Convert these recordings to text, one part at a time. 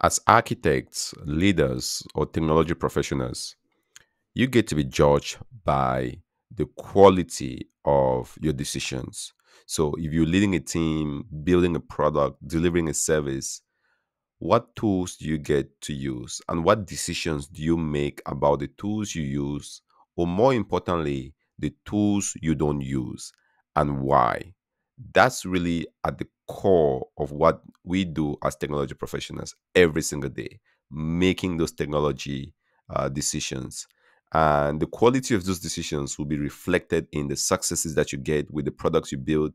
As architects, leaders, or technology professionals, you get to be judged by the quality of your decisions. So, if you're leading a team, building a product, delivering a service, what tools do you get to use? And what decisions do you make about the tools you use? Or more importantly, the tools you don't use and why? That's really at the core of what we do as technology professionals every single day, making those technology uh, decisions. And the quality of those decisions will be reflected in the successes that you get with the products you build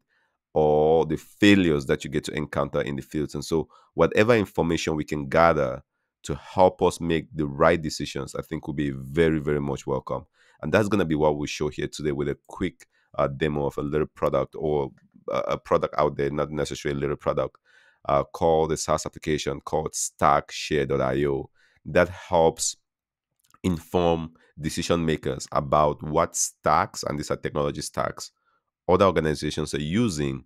or the failures that you get to encounter in the fields. And so, whatever information we can gather to help us make the right decisions, I think will be very, very much welcome. And that's going to be what we show here today with a quick uh, demo of a little product or a product out there, not necessarily a little product, uh, called a SaaS application called StackShare.io that helps inform decision makers about what stacks, and these are technology stacks, other organizations are using.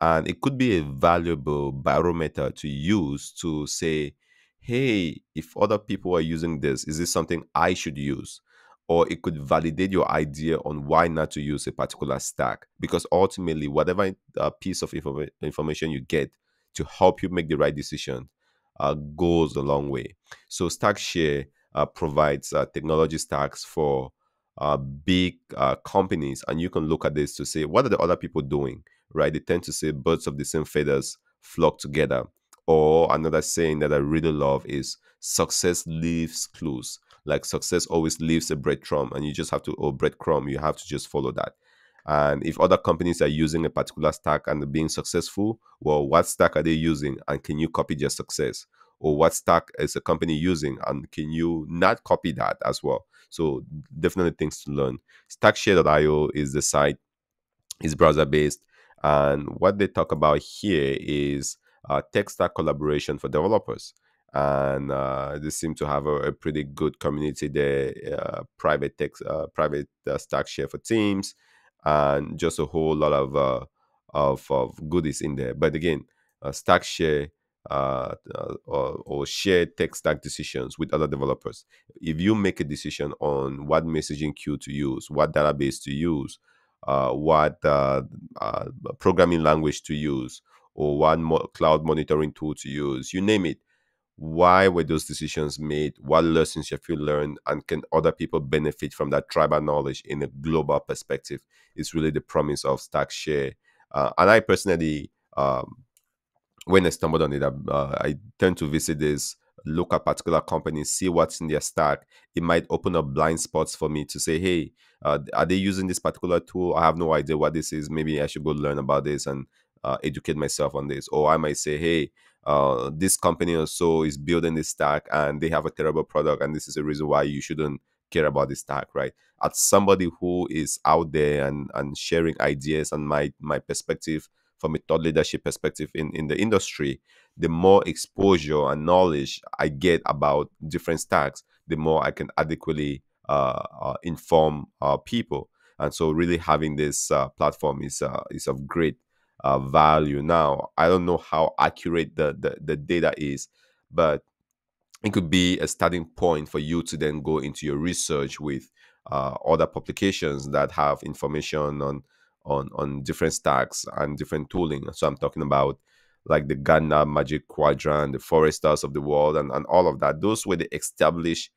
And it could be a valuable barometer to use to say, hey, if other people are using this, is this something I should use? Or it could validate your idea on why not to use a particular stack. Because ultimately, whatever uh, piece of inform- information you get to help you make the right decision uh, goes a long way. So, StackShare uh, provides uh, technology stacks for uh, big uh, companies, and you can look at this to say what are the other people doing, right? They tend to say birds of the same feathers flock together. Or another saying that I really love is success leaves clues. Like success always leaves a breadcrumb, and you just have to, or breadcrumb, you have to just follow that. And if other companies are using a particular stack and being successful, well, what stack are they using? And can you copy their success? Or what stack is a company using? And can you not copy that as well? So definitely things to learn. Stackshare.io is the site, is browser based. And what they talk about here is uh, tech stack collaboration for developers. And uh, they seem to have a, a pretty good community there. Uh, private tech, uh, private uh, stack share for teams, and just a whole lot of uh, of, of goodies in there. But again, uh, stack share or, or share tech stack decisions with other developers. If you make a decision on what messaging queue to use, what database to use, what programming language to use, or what mo- cloud monitoring tool to use, you name it. Why were those decisions made? What lessons have you learned? And can other people benefit from that tribal knowledge in a global perspective? Is really the promise of StackShare. Uh, and I personally um, when I stumbled on it, uh, I tend to visit this, look at particular companies, see what's in their stack. It might open up blind spots for me to say, hey, uh, are they using this particular tool? I have no idea what this is. Maybe I should go learn about this and uh, educate myself on this. Or I might say, hey, uh, this company or so is building this stack and they have a terrible product, and this is a reason why you shouldn't care about this stack, right? As somebody who is out there and and sharing ideas and my my perspective from a thought leadership perspective in, in the industry, the more exposure and knowledge I get about different stacks, the more I can adequately uh, uh, inform uh, people. And so, really having this uh, platform is uh, is of great uh, value. Now, I don't know how accurate the, the, the data is, but it could be a starting point for you to then go into your research with other publications that have information on on on different stacks and different tooling. So I'm talking about like the Gartner Magic Quadrant, the Forresters of the world, and, and all of that. Those were the established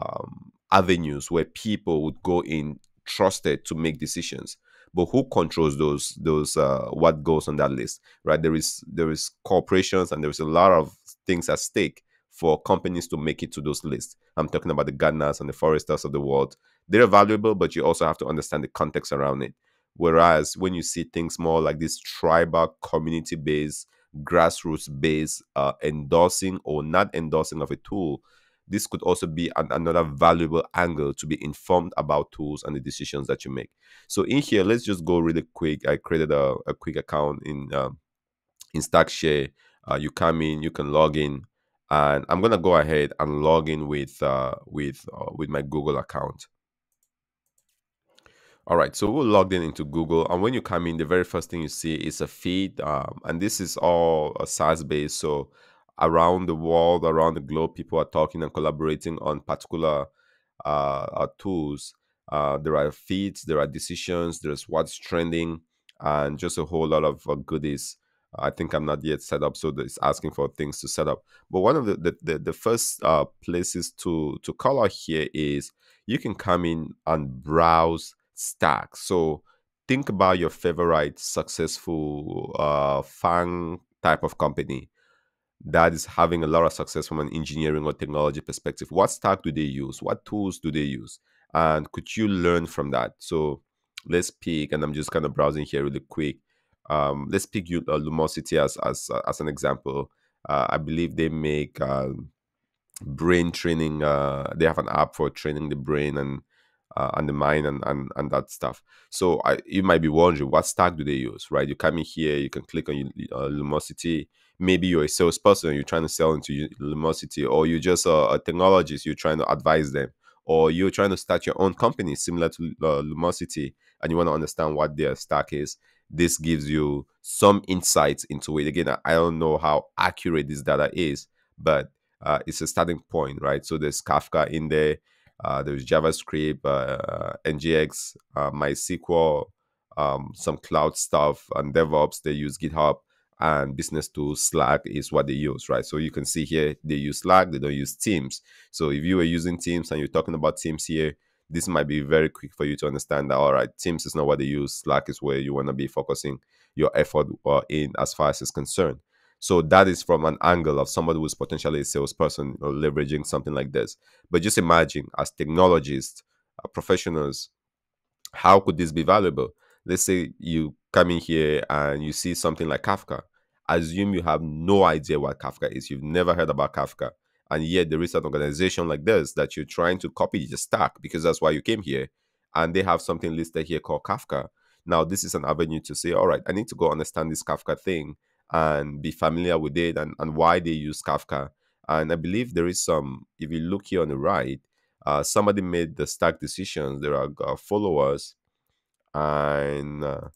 um, avenues where people would go in trusted to make decisions. But who controls those those uh, what goes on that list, right? There is there is corporations and there is a lot of things at stake for companies to make it to those lists. I'm talking about the Gartners and the Forresters of the world. They're valuable, but you also have to understand the context around it. Whereas when you see things more like this tribal, community based, grassroots based uh, endorsing or not endorsing of a tool, this could also be an, another valuable angle to be informed about tools and the decisions that you make. So in here, let's just go really quick. I created a, a quick account in um, in StackShare. Uh, you come in, you can log in, and I'm gonna go ahead and log in with uh, with uh, with my Google account. All right, so we're logged in into Google, and when you come in, the very first thing you see is a feed, um, and this is all SaaS based. So around the world, around the globe, people are talking and collaborating on particular uh, uh, tools. Uh, there are feeds, there are decisions, there's what's trending, and just a whole lot of uh, goodies. I think I'm not yet set up, so it's asking for things to set up. But one of the the, the, the first uh, places to to call out here is you can come in and browse stacks. So think about your favorite successful uh, FAANG type of company that is having a lot of success from an engineering or technology perspective. What stack do they use? What tools do they use? And could you learn from that? So let's pick, and I'm just kind of browsing here really quick. Um, let's pick uh, Lumosity as as uh, as an example. Uh, I believe they make um, brain training. Uh, they have an app for training the brain and uh, and the mind and, and and that stuff. So I, you might be wondering what stack do they use, right? You come in here, you can click on uh, Lumosity. Maybe you're a salesperson, you're trying to sell into Lumosity, or you're just a, a, technologist, you're trying to advise them, or you're trying to start your own company similar to uh, Lumosity, and you want to understand what their stack is. This gives you some insights into it. Again, I don't know how accurate this data is, but uh, it's a starting point, right? So there's Kafka in there uh, there's JavaScript, uh, NGX, uh, MySQL, um, some cloud stuff, and DevOps. They use GitHub and business tools. Slack is what they use, right? So you can see here they use Slack. They don't use Teams. So if you were using Teams and you're talking about Teams here, this might be very quick for you to understand that all right teams is not what they use slack is where you want to be focusing your effort uh, in as far as is concerned so that is from an angle of somebody who's potentially a salesperson or leveraging something like this. But just imagine, as technologists, uh, professionals, how could this be valuable? Let's say you come in here and you see something like Kafka. Assume you have no idea what Kafka is. You've never heard about Kafka. And yet there is an organization like this that you're trying to copy your stack because that's why you came here. And they have something listed here called Kafka. Now, this is an avenue to say, all right, I need to go understand this Kafka thing and be familiar with it and, and why they use Kafka. And I believe there is some, if you look here on the right, uh, somebody made the stack decisions. There are uh, followers, and uh,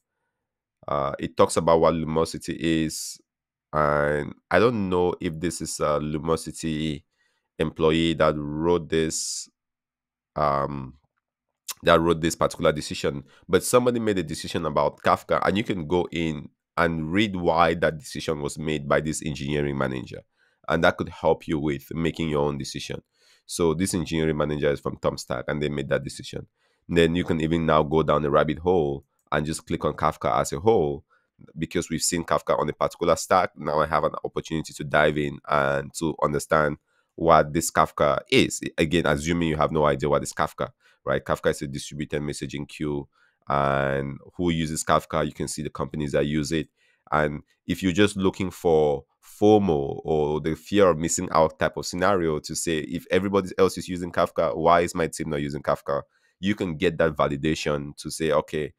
uh, it talks about what Lumosity is. And I don't know if this is a Lumosity employee that wrote this um, that wrote this particular decision, but somebody made a decision about Kafka, and you can go in and read why that decision was made by this engineering manager. And that could help you with making your own decision. So this engineering manager is from Thumbtack and they made that decision. Then you can even now go down the rabbit hole and just click on Kafka as a whole because we've seen Kafka on a particular stack. Now I have an opportunity to dive in and to understand what this Kafka is. Again, assuming you have no idea what is Kafka, right? Kafka is a distributed messaging queue and who uses Kafka. You can see the companies that use it. And if you're just looking for FOMO or the fear of missing out type of scenario to say, if everybody else is using Kafka, why is my team not using Kafka? You can get that validation to say, okay,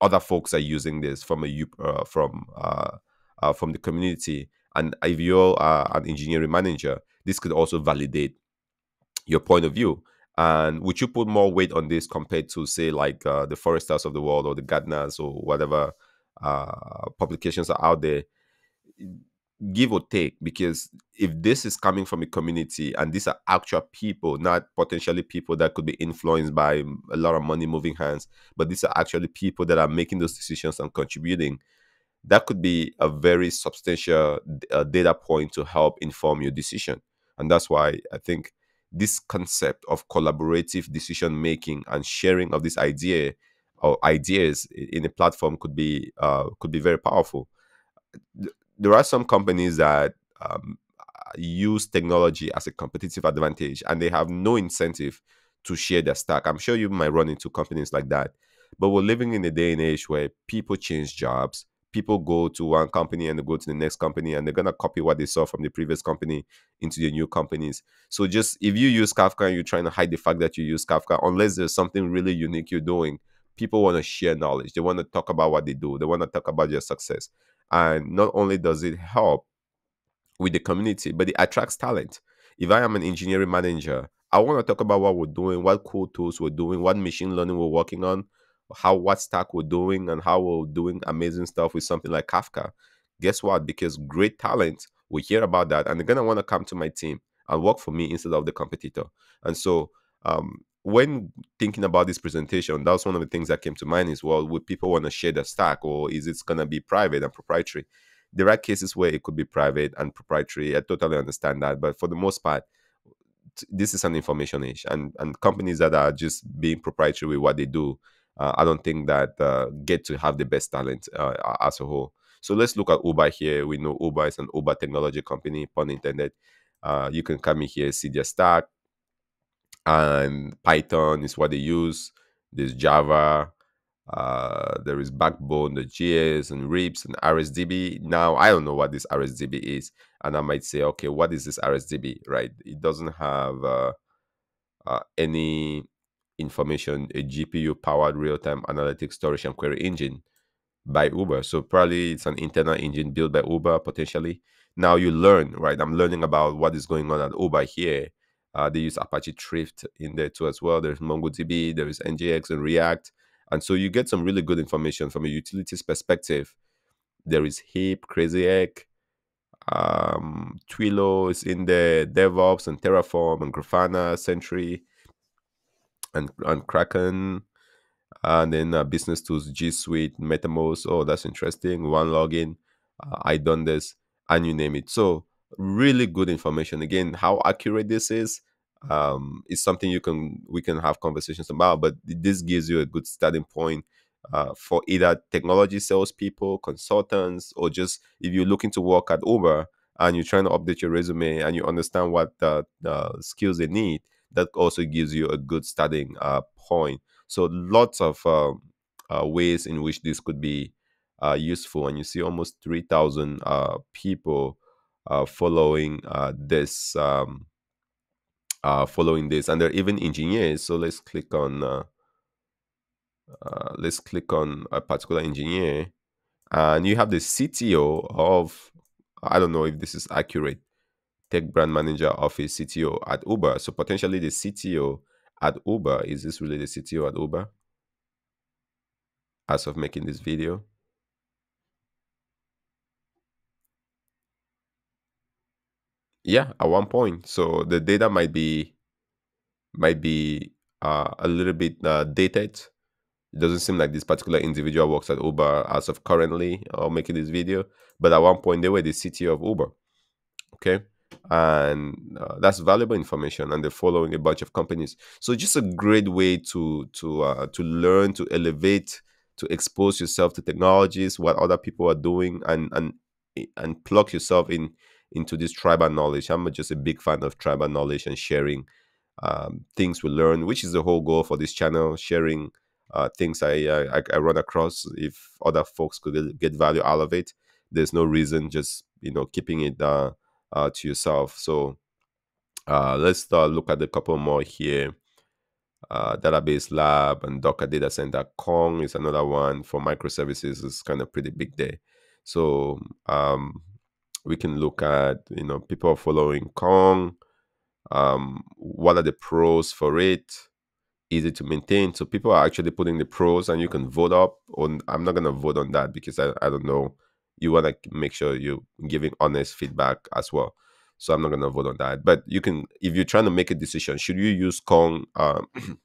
other folks are using this from a uh, from uh, uh, from the community. And if you're an engineering manager, this could also validate your point of view. And would you put more weight on this compared to, say, like uh, the Forresters of the world or the Gartners or whatever uh, publications are out there? Give or take, because if this is coming from a community and these are actual people, not potentially people that could be influenced by a lot of money moving hands, but these are actually people that are making those decisions and contributing, that could be a very substantial uh, data point to help inform your decision. And that's why I think this concept of collaborative decision making and sharing of this idea or ideas in a platform could be uh, could be very powerful. There are some companies that um, use technology as a competitive advantage, and they have no incentive to share their stack. I'm sure you might run into companies like that, but we're living in a day and age where people change jobs, people go to one company and they go to the next company and they're going to copy what they saw from the previous company into the new companies. So just if you use Kafka and you're trying to hide the fact that you use Kafka, unless there's something really unique you're doing, people want to share knowledge. They want to talk about what they do. They want to talk about your success. And not only does it help with the community, but it attracts talent. If I am an engineering manager, I want to talk about what we're doing, what cool tools we're doing, what machine learning we're working on, how what stack we're doing and how we're doing amazing stuff with something like Kafka. Guess what? Because great talent will hear about that and they're gonna want to come to my team and work for me instead of the competitor. And so um, when thinking about this presentation, that's one of the things that came to mind is well, would people want to share the stack or is it gonna be private and proprietary? There are cases where it could be private and proprietary. I totally understand that, but for the most part, this is an information age, and and companies that are just being proprietary with what they do, uh, I don't think that uh, get to have the best talent uh, as a whole. So let's look at Uber here. We know Uber is an Uber technology company, pun intended. Uh, you can come in here, see their stack, and Python is what they use. There's Java, uh, there is Backbone, the JS and RIPS and AresDB. Now I don't know what this AresDB is, and I might say, okay, what is this AresDB? Right? It doesn't have uh, uh, any information. A GPU-powered real-time analytics storage and query engine by Uber. So probably it's an internal engine built by Uber potentially. Now you learn, right? I'm learning about what is going on at Uber here. Uh, they use Apache Thrift in there too as well. There's MongoDB, there is NGX and React. And so you get some really good information from a utilities perspective. There is Heap, Crazy Egg, um, Twilio is in there, DevOps and Terraform and Grafana, Sentry, and, and Kraken. And then uh, business tools, G Suite, Mattermost. Oh, that's interesting. OneLogin. Uh, I done this, and you name it. So really good information. Again, how accurate this is, um, is something you can we can have conversations about. But this gives you a good starting point uh, for either technology salespeople, consultants, or just if you're looking to work at Uber and you're trying to update your resume and you understand what the, skills they need. That also gives you a good starting uh, point. So lots of uh, uh, ways in which this could be uh, useful, and you see almost three thousand people following this. Um, uh, following this and there are even engineers so let's click on uh, uh, let's click on a particular engineer and you have the cto of i don't know if this is accurate tech brand manager of a cto at uber so potentially the cto at uber is this really the cto at uber as of making this video yeah at one point. So the data might be might be uh, a little bit uh, dated. It doesn't seem like this particular individual works at uber as of currently or making this video but at one point they were the cto of uber okay? And uh, that's valuable information and they're following a bunch of companies. So just a great way to to uh, to learn to elevate to expose yourself to technologies what other people are doing and and and plug yourself in into this tribal knowledge. I'm just a big fan of tribal knowledge and sharing um, things we learn, which is the whole goal for this channel, sharing uh, things I, I, I run across. If other folks could get value out of it, there's no reason just you know keeping it uh, uh, to yourself. So uh, let's look at a couple more here. Uh, database lab and Docker data center. Kong is another one for microservices. It's kind of pretty big there. So um, we can look at you know people following Kong. Um, what are the pros for it? Easy to maintain. So people are actually putting the pros, and you can vote up. On I'm not gonna vote on that because I, I don't know. You want to make sure you're giving honest feedback as well. So I'm not gonna vote on that. But you can, if you're trying to make a decision, should you use Kong um,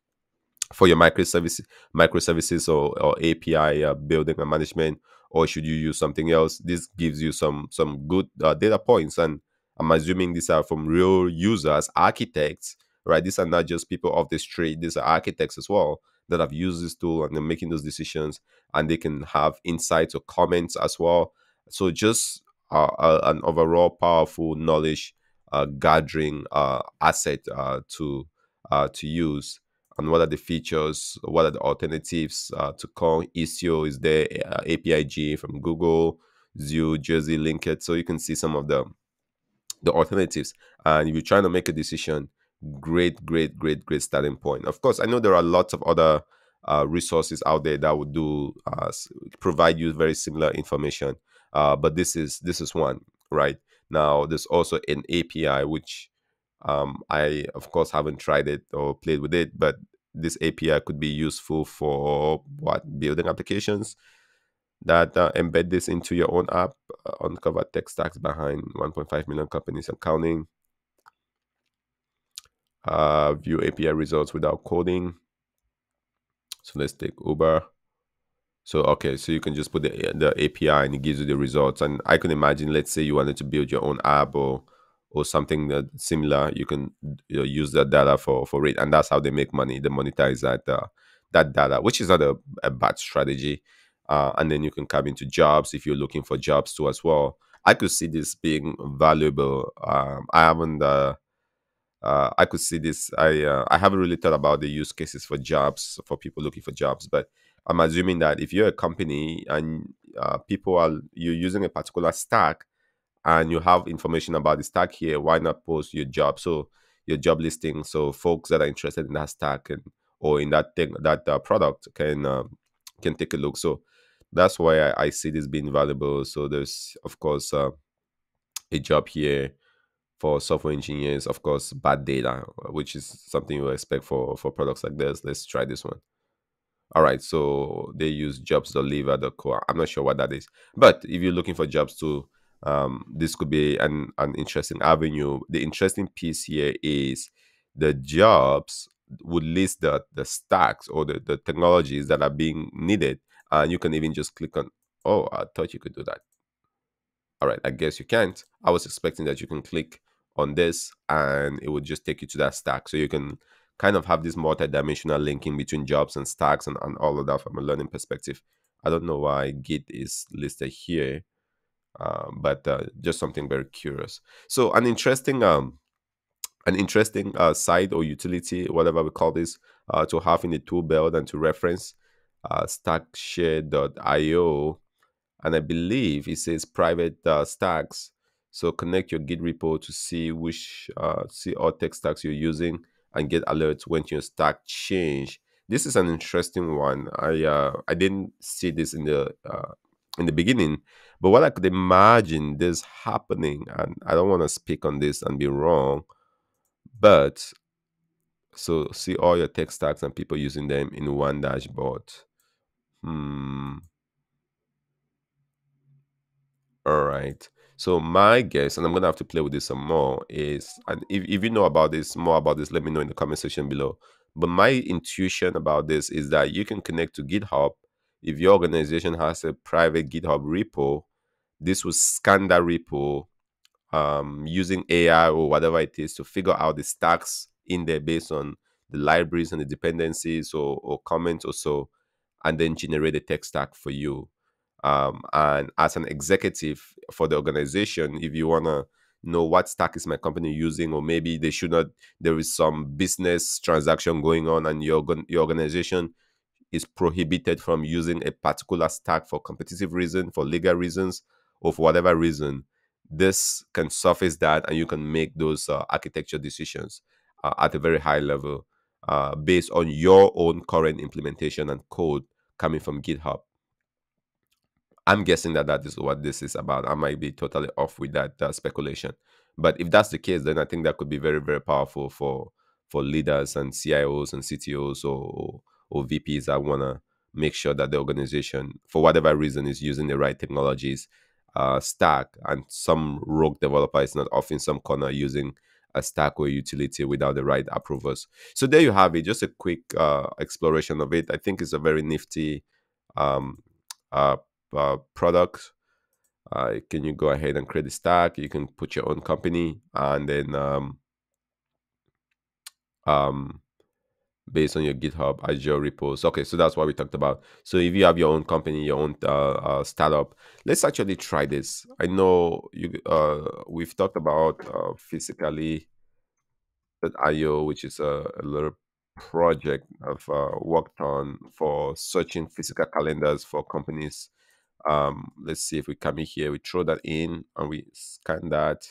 for your microservices, microservices or, or API uh, building and management, or should you use something else? This gives you some some good uh, data points, and I'm assuming these are from real users, architects, right? These are not just people off the street; these are architects as well that have used this tool and they're making those decisions, and they can have insights or comments as well. So just uh, uh, an overall powerful knowledge uh, gathering uh, asset uh, to to use and what are the features, what are the alternatives uh, to Kong. Istio is there, uh, Apigee from Google, Zuul, Jersey, Linkerd. So you can see some of the the alternatives. And if you're trying to make a decision, great, great, great, great starting point. Of course, I know there are lots of other uh, resources out there that would do uh, provide you very similar information, uh, but this is this is one right now. There's also an API which um, I, of course, haven't tried it or played with it, but this API could be useful for what building applications. that uh, embed this into your own app. Uh, uncover tech stacks behind 1.5 million companies and counting. Uh, view API results without coding. So let's take Uber. So okay, so you can just put the the API and it gives you the results. And I can imagine, let's say you wanted to build your own app or or something that similar, you can you know, use that data for for it, and that's how they make money. They monetize that uh, that data, which is not a, a bad strategy. Uh, and then you can come into jobs if you're looking for jobs too as well. I could see this being valuable. Um, I haven't. Uh, uh, I could see this. I uh, I haven't really thought about the use cases for jobs for people looking for jobs, but I'm assuming that if you're a company and uh, people are you're using a particular stack and you have information about the stack here, why not post your job? So your job listing, so folks that are interested in that stack and or in that thing that uh, product can um, can take a look. So that's why I, I, see this being valuable. So there's of course uh, a job here for software engineers. Of course, bad data, which is something you expect for for products like this. Let's try this one. All right, so they use jobs.lever.co. I'm not sure what that is, but if you're looking for jobs too, um, this could be an, an interesting avenue. The interesting piece here is the jobs would list the, the stacks or the, the technologies that are being needed, and you can even just click on, oh, I thought you could do that. All right, I guess you can't. I was expecting that you can click on this and it would just take you to that stack. So you can kind of have this multi-dimensional linking between jobs and stacks and, and all of that from a learning perspective. I don't know why Git is listed here, uh, but uh, just something very curious. So an interesting, um, an interesting uh, site or utility, whatever we call this, uh, to have in the tool belt and to reference uh, stackshare.io, and I believe it says private stacks. So connect your Git repo to see which see all tech stacks you're using and get alerts when your stack change. This is an interesting one. I I didn't see this in the in the beginning, but what I could imagine this happening, and I don't want to speak on this and be wrong, but so see all your tech stacks and people using them in one dashboard. Hmm. All right. So my guess, and I'm gonna have to play with this some more, is and if, if you know about this more about this, let me know in the comment section below. But my intuition about this is that you can connect to GitHub. If your organization has a private GitHub repo, this will scan that repo um, using AI or whatever it is to figure out the stacks in there based on the libraries and the dependencies or, or comments or so, and then generate a tech stack for you. Um, and as an executive for the organization, if you want to know what stack is my company using, or maybe they should not, there is some business transaction going on, and your your organization is prohibited from using a particular stack for competitive reason, for legal reasons, or for whatever reason, this can surface that, and you can make those uh, architecture decisions uh, at a very high level uh, based on your own current implementation and code coming from GitHub. I'm guessing that that is what this is about. I might be totally off with that uh, speculation, but if that's the case, then I think that could be very, very powerful for for leaders and CIOs and CTOs or or VPs that want to make sure that the organization, for whatever reason, is using the right technologies uh, stack, and some rogue developer is not off in some corner using a stack or utility without the right approvers. So there you have it. Just a quick uh, exploration of it. I think it's a very nifty um, uh, uh, product, uh, can you go ahead and create a stack? You can put your own company and then um, um, based on your GitHub Azure repos. Okay, so that's what we talked about. So if you have your own company, your own uh, uh, startup, let's actually try this. I know you uh, we've talked about uh, physically IO, which is a, a little project I've uh, worked on for searching physical calendars for companies um, let's see if we come in here, we throw that in and we scan that.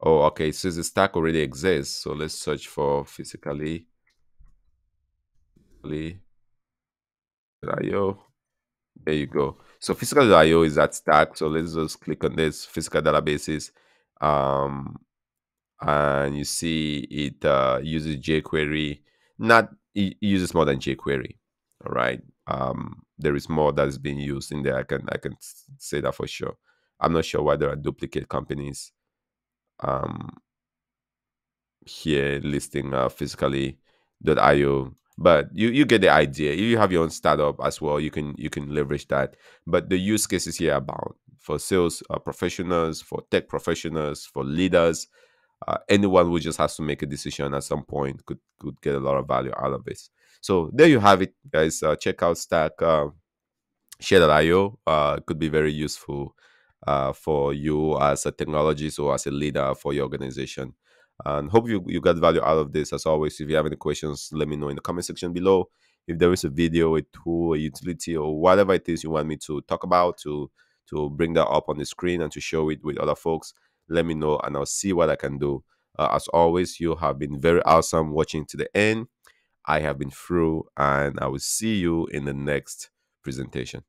Oh, okay, says the stack already exists. So let's search for physically. IO. There you go. So physical.io is that stack. So let's just click on this physical databases. Um, and you see it uh, uses jQuery. Not it uses more than jQuery. All right. Um, there is more that is being used in there. I can I can say that for sure. I'm not sure why there are duplicate companies um, here listing uh, physically.io but you you get the idea. If you have your own startup as well you can you can leverage that. But the use cases here are bound for sales uh, professionals for tech professionals for leaders uh, anyone who just has to make a decision at some point could could get a lot of value out of this. So there you have it guys. Uh, check out stack uh, share.io uh, could be very useful uh, for you as a technologist or as a leader for your organization and hope you, you got value out of this. As always, if you have any questions, let me know in the comment section below. If there is a video, a tool, a utility, or whatever it is you want me to talk about, to to bring that up on the screen and to show it with other folks, let me know and I'll see what I can do. Uh, as always, you have been very awesome watching to the end. I have been Fru, and I will see you in the next presentation.